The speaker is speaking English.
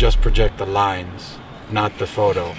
just project the lines, not the photo.